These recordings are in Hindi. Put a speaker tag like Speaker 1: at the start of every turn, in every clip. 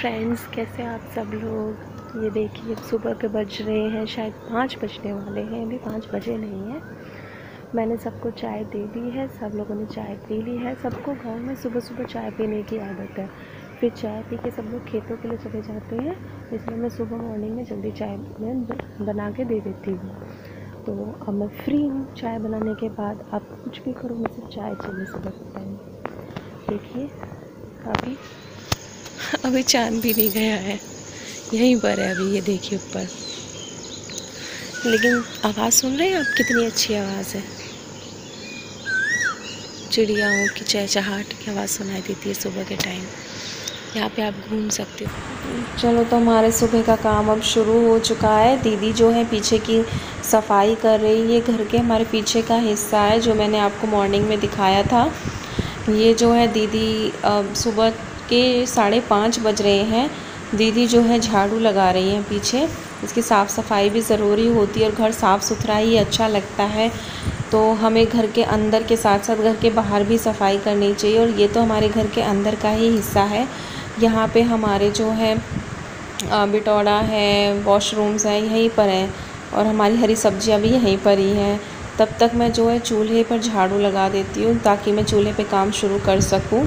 Speaker 1: फ्रेंड्स कैसे आप सब लोग? ये देखिए सुबह के बज रहे हैं, शायद पाँच बजने वाले हैं, अभी पाँच बजे नहीं हैं। मैंने सबको चाय दे दी है, सब लोगों ने चाय पी ली है। सबको गाँव में सुबह सुबह चाय पीने की आदत है। फिर चाय पी के सब लोग खेतों के लिए चले जाते हैं, इसलिए मैं सुबह मॉर्निंग में जल्दी चाय में बना के दे देती हूँ। तो अब मैं फ्री हूँ चाय बनाने के बाद, आप कुछ भी करो, मुझे चाय चाहिए सुबह के टाइम देखिए, अभी अभी चाँद भी नहीं गया है। यहीं पर है अभी, ये देखिए ऊपर। लेकिन आवाज़ सुन रहे हैं आप? कितनी अच्छी आवाज़ है। चिड़ियाओं की चहचहाट की आवाज़ सुनाई देती है सुबह के टाइम। यहाँ पे आप घूम सकते हो। चलो तो हमारे सुबह का काम अब शुरू हो चुका है। दीदी जो है पीछे की सफ़ाई कर रही है। ये घर के हमारे पीछे का हिस्सा है, जो मैंने आपको मॉर्निंग में दिखाया था। ये जो है दीदी सुबह के साढ़े पाँच बज रहे हैं। दीदी जो है झाड़ू लगा रही हैं पीछे। इसकी साफ़ सफ़ाई भी ज़रूरी होती है और घर साफ़ सुथरा ही अच्छा लगता है। तो हमें घर के अंदर के साथ साथ घर के बाहर भी सफ़ाई करनी चाहिए और ये तो हमारे घर के अंदर का ही हिस्सा है। यहाँ पे हमारे जो है बिटौड़ा है वॉशरूम्स हैं, यहीं पर हैं और हमारी हरी सब्ज़ियाँ भी यहीं पर ही हैं। तब तक मैं जो है चूल्हे पर झाड़ू लगा देती हूँ ताकि मैं चूल्हे पे काम शुरू कर सकूँ।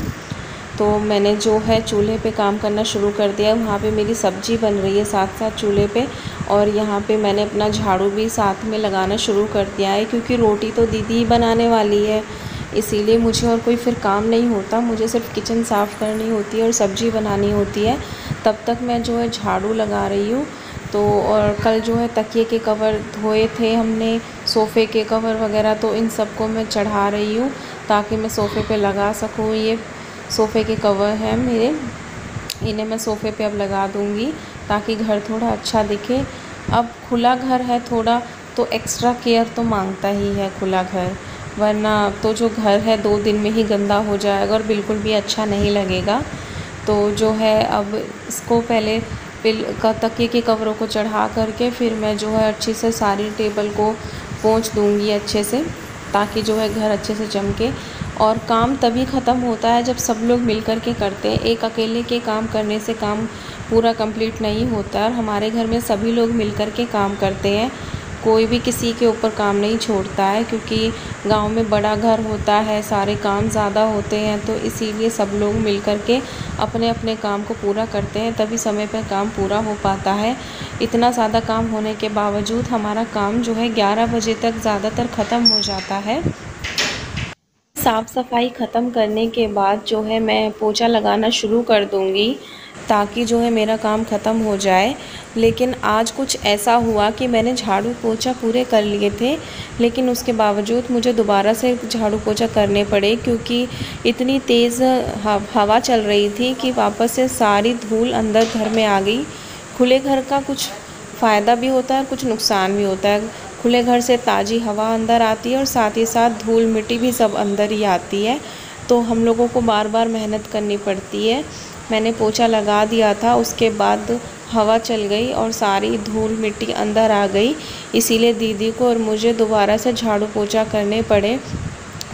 Speaker 1: तो मैंने जो है चूल्हे पे काम करना शुरू कर दिया। वहाँ पे मेरी सब्ज़ी बन रही है साथ साथ चूल्हे पे और यहाँ पे मैंने अपना झाड़ू भी साथ में लगाना शुरू कर दिया है क्योंकि रोटी तो दीदी ही बनाने वाली है। इसीलिए मुझे और कोई फिर काम नहीं होता। मुझे सिर्फ़ किचन साफ़ करनी होती है और सब्ज़ी बनानी होती है। तब तक मैं जो है झाड़ू लगा रही हूँ। तो और कल जो है तकिए के कवर धोए थे हमने, सोफ़े के कवर वगैरह तो इन सबको मैं चढ़ा रही हूँ ताकि मैं सोफ़े पे लगा सकूँ। ये सोफ़े के कवर हैं मेरे। इन्हें मैं सोफ़े पे अब लगा दूँगी ताकि घर थोड़ा अच्छा दिखे। अब खुला घर है थोड़ा तो एक्स्ट्रा केयर तो माँगता ही है खुला घर। वरना तो जो घर है दो दिन में ही गंदा हो जाएगा और बिल्कुल भी अच्छा नहीं लगेगा। तो जो है अब इसको पहले पिल, का, तकिए के कवरों को चढ़ा करके फिर मैं जो है अच्छे से सारी टेबल को पोंछ दूँगी अच्छे से, ताकि जो है घर अच्छे से चमके और काम तभी ख़त्म होता है जब सब लोग मिल कर के करते हैं। एक अकेले के काम करने से काम पूरा कंप्लीट नहीं होता है और हमारे घर में सभी लोग मिल कर के काम करते हैं। कोई भी किसी के ऊपर काम नहीं छोड़ता है क्योंकि गाँव में बड़ा घर होता है, सारे काम ज़्यादा होते हैं तो इसीलिए सब लोग मिल कर के अपने अपने काम को पूरा करते हैं, तभी समय पर काम पूरा हो पाता है। इतना ज़्यादा काम होने के बावजूद हमारा काम जो है ग्यारह बजे तक ज़्यादातर ख़त्म हो जाता है। साफ़ सफ़ाई ख़त्म करने के बाद जो है मैं पोछा लगाना शुरू कर दूँगी, ताकि जो है मेरा काम ख़त्म हो जाए। लेकिन आज कुछ ऐसा हुआ कि मैंने झाड़ू पोछा पूरे कर लिए थे, लेकिन उसके बावजूद मुझे दोबारा से झाड़ू पोछा करने पड़े, क्योंकि इतनी तेज़ हवा चल रही थी कि वापस से सारी धूल अंदर घर में आ गई। खुले घर का कुछ फ़ायदा भी होता है कुछ नुकसान भी होता है। खुले घर से ताज़ी हवा अंदर आती है और साथ ही साथ धूल मिट्टी भी सब अंदर ही आती है। तो हम लोगों को बार बार मेहनत करनी पड़ती है। मैंने पोछा लगा दिया था, उसके बाद हवा चल गई और सारी धूल मिट्टी अंदर आ गई। इसीलिए दीदी को और मुझे दोबारा से झाड़ू पोछा करने पड़े।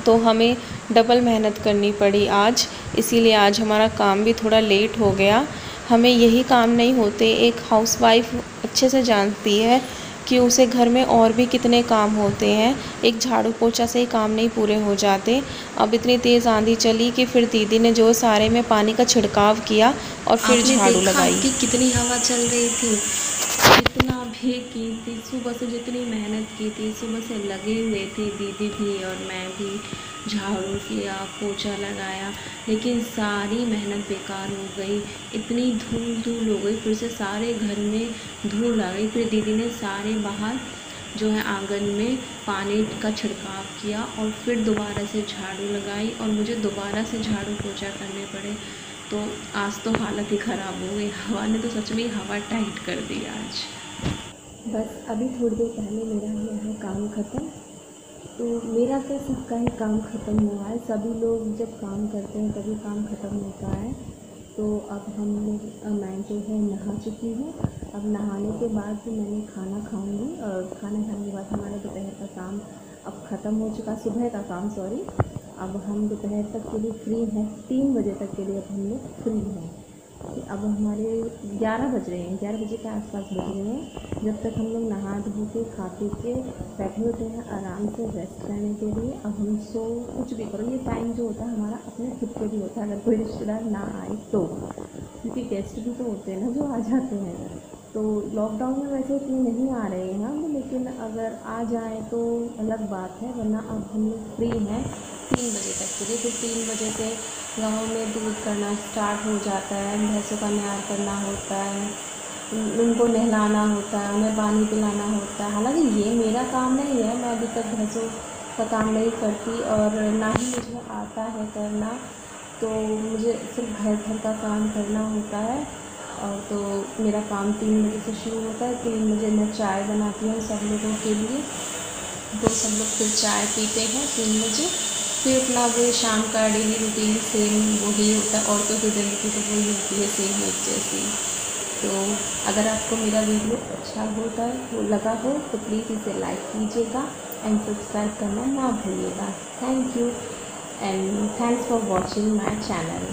Speaker 1: तो हमें डबल मेहनत करनी पड़ी आज। इसीलिए आज हमारा काम भी थोड़ा लेट हो गया। हमें यही काम नहीं होते, एक हाउसवाइफ अच्छे से जानती है। कि उसे घर में और भी कितने काम होते हैं। एक झाड़ू पोछा से ही काम नहीं पूरे हो जाते। अब इतनी तेज़ आंधी चली कि फिर दीदी ने जो सारे में पानी का छिड़काव किया और फिर झाड़ू लगाई।
Speaker 2: कि कितनी हवा चल रही थी। जितना भी की थी। सुबह से जितनी मेहनत की थी सुबह से लगे हुए थे दीदी भी और मैं भी। झाड़ू किया, पोछा लगाया, लेकिन सारी मेहनत बेकार हो गई। इतनी धूल धूल हो गई, फिर से सारे घर में धूल आ गई। फिर दीदी ने सारे बाहर जो है आँगन में पानी का छिड़काव किया और फिर दोबारा से झाड़ू लगाई और मुझे दोबारा से झाड़ू पोछा करने पड़े। तो आज तो हालत ही ख़राब हो गई। हवा ने तो सच में हवा टाइट कर दी आज।
Speaker 1: बस अभी थोड़ी देर पहले मेरा यहाँ काम ख़त्म। तो मेरा तो सबका ही काम ख़त्म हुआ है। सभी लोग जब काम करते हैं, तभी काम ख़त्म होता है। तो अब हम लोग मैं जो है नहा चुकी हूँ। अब नहाने के बाद भी मैंने खाना खाऊँगी और खाना खाने के बाद हमारा दोपहर का काम अब ख़त्म हो चुका सुबह का काम सॉरी अब हम दोपहर तक के लिए फ्री हैं। तीन बजे तक के लिए अब हम लोग फ्री हैं।
Speaker 2: अब हमारे ग्यारह बज रहे हैं, ग्यारह बजे के आसपास बज रहे हैं। जब तक हम लोग नहा धो के, खा पी के बैठे होते हैं आराम से रेस्ट करने के लिए, अब हम सो कुछ भी करो। ये टाइम जो होता है हमारा अपने खुद के भी होता है। अगर कोई रिश्तेदार ना आए तो क्योंकि गेस्ट भी तो होते हैं ना जो आ जाते हैं। तो लॉकडाउन में वैसे इतने नहीं आ रहे हैं हम, लेकिन अगर आ जाएँ तो अलग बात है, वरना अब हम लोग फ्री हैं। तीन बजे तक के लिए फिर तीन बजे से गाँव में दूध करना स्टार्ट हो जाता है, भैंसों का न्यार करना होता है उनको नहलाना होता है, उन्हें पानी पिलाना होता है। हालाँकि ये मेरा काम नहीं है, मैं अभी तक भैंसों का काम नहीं करती और ना ही मुझे आता है करना तो मुझे सिर्फ़ घर घर का काम करना होता है। और तो मेरा काम तीन बजे से शुरू होता है, तीन बजे मैं चाय बनाती हूँ सब लोगों के लिए। तो सब लोग फिर चाय पीते हैं तीन बजे। फिर अपना वो शाम का डेली रूटीन सेम वही होता है, औरतों की ज़िंदगी तो वही होती है सेम एक जैसी। तो अगर आपको मेरा वीडियो अच्छा होता है, वो लगा हो तो प्लीज़ इसे लाइक कीजिएगा एंड सब्सक्राइब करना ना भूलिएगा। Thank you and thanks for watching my channel